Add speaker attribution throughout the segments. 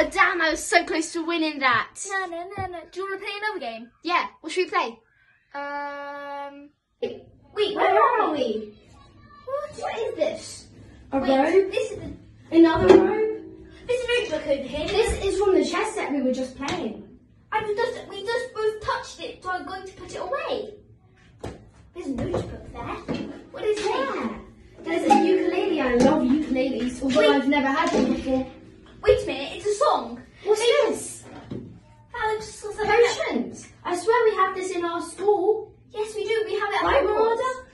Speaker 1: Oh, damn, I was so close to winning that.
Speaker 2: No, no, no, no. Do you want to play another game?
Speaker 1: Yeah, what should we play?
Speaker 2: Um.
Speaker 1: Wait, where are we? What? What is this? A
Speaker 2: Wait,
Speaker 1: robe?
Speaker 2: This is the,
Speaker 1: Another robe?
Speaker 2: this is a notebook over here.
Speaker 1: This is from the chess set we were just playing.
Speaker 2: And we just we just both touched it, so I'm going to put it away. There's a notebook there. What is
Speaker 1: Yeah.
Speaker 2: it?
Speaker 1: There's a ukulele. I love ukuleles, although
Speaker 2: Wait.
Speaker 1: I've never had one before.
Speaker 2: Wait a minute, it's a song.
Speaker 1: What's
Speaker 2: Maybe-
Speaker 1: this?
Speaker 2: That looks something like that.
Speaker 1: Potions. I swear we have this in our school.
Speaker 2: Yes, we do. We have it at
Speaker 1: Right,
Speaker 2: Hogwarts.
Speaker 1: Marauder?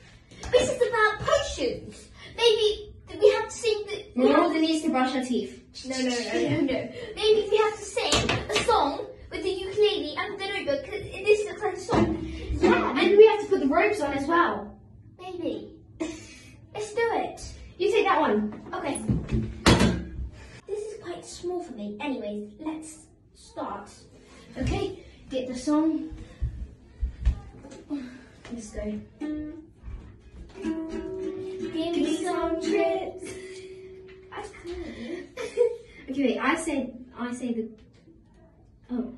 Speaker 2: This is about potions. Maybe we have to sing have-
Speaker 1: needs to brush her teeth.
Speaker 2: No, no, no, no, no. Maybe we have to sing a song with the ukulele and the notebook because This looks like a song.
Speaker 1: Yeah, and we have to put the ropes on as well.
Speaker 2: Maybe. Let's do it.
Speaker 1: You take that one.
Speaker 2: Okay. This is quite small for me. Anyways, let's start.
Speaker 1: Okay, get the song. Let's go.
Speaker 2: Give me some trips.
Speaker 1: Okay, wait. I say I say the. Oh.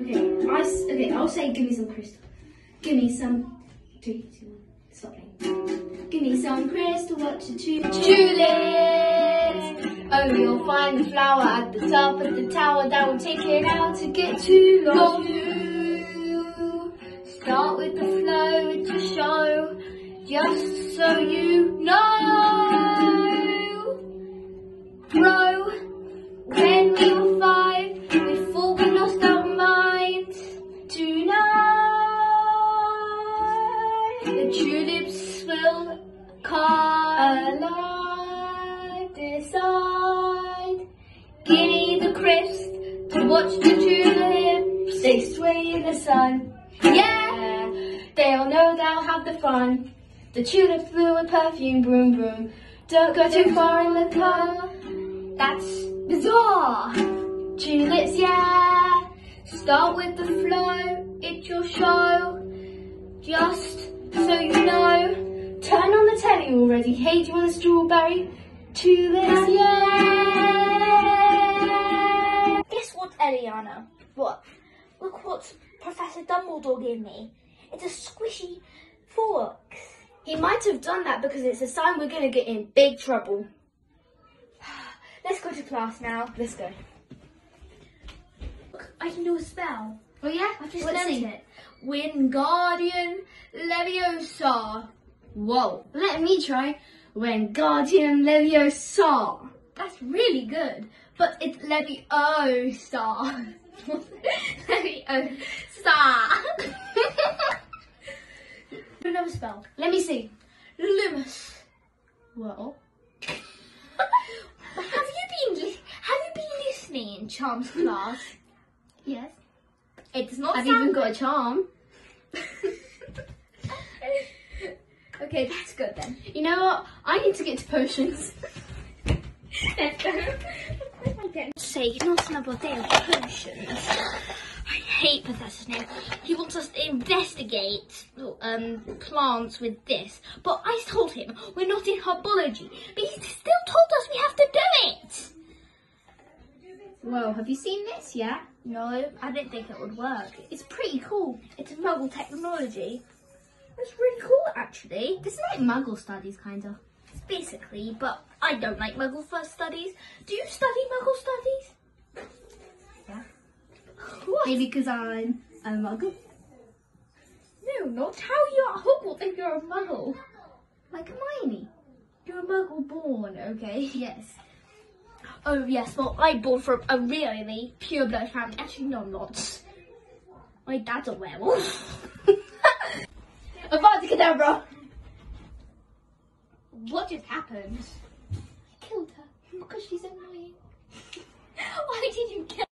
Speaker 1: Okay. I okay. I'll say give me some crystal. Give me some. Three, two, one. Stop playing. Give me some crystal. What to choose? Tulips. Oh, you'll find the flower at the top of the tower. That will take it out to get too long. Start with the flow to show, just so you know. Tulips will come alive. Decide, me the crisp to watch the tulips. They sway in the sun. Yeah, they'll they'll have the fun. The tulip blew a perfume, broom, broom. Don't go too far in the car. That's bizarre. Tulips, yeah. Start with the flow. It's your show. Just so you know. Turn on the telly already. Hey, do you want a strawberry? To this, yeah.
Speaker 2: Guess what, Eliana? What? Look what Professor Dumbledore gave me. It's a squishy fork.
Speaker 1: He might have done that because it's a sign we're going to get in big trouble.
Speaker 2: Let's go to class now.
Speaker 1: Let's go.
Speaker 2: Look, I can do a spell.
Speaker 1: Oh yeah?
Speaker 2: I've just
Speaker 1: Let's
Speaker 2: learned
Speaker 1: see.
Speaker 2: it. Wingardium Leviosa.
Speaker 1: Whoa. Let me try. Wingardium Leviosa.
Speaker 2: That's really good. But it's Leviosa. Leviosa. Another spell.
Speaker 1: Let me see.
Speaker 2: Lumos.
Speaker 1: Well.
Speaker 2: have you been have you been listening in Charms class?
Speaker 1: Yes.
Speaker 2: It does not
Speaker 1: I've even got a charm.
Speaker 2: Okay, that's good then.
Speaker 1: You know what? I need to get to potions.
Speaker 2: Let's go. Say not another day of potions. I hate Professor Snape. He wants us to investigate um, plants with this, but I told him we're not in herbology. But he still told us we have to do it.
Speaker 1: Whoa, have you seen this yet?
Speaker 2: No, I didn't think it would work. It's pretty cool. It's Muggle technology. It's really cool, actually.
Speaker 1: This is like Muggle studies, kind of.
Speaker 2: Basically, but I don't like Muggle first studies. Do you study Muggle studies?
Speaker 1: Yeah.
Speaker 2: What?
Speaker 1: Maybe because I'm a Muggle.
Speaker 2: No, not how are you at Hogwarts if you're a Muggle.
Speaker 1: Like Hermione.
Speaker 2: You're a Muggle born, okay?
Speaker 1: Yes.
Speaker 2: Oh yes, well I bought from a really pure blood family. Actually, no, I'm not. My dad's a werewolf.
Speaker 1: Avada Kedavra.
Speaker 2: what just happened?
Speaker 1: I killed her because she's annoying.
Speaker 2: Why did you kill?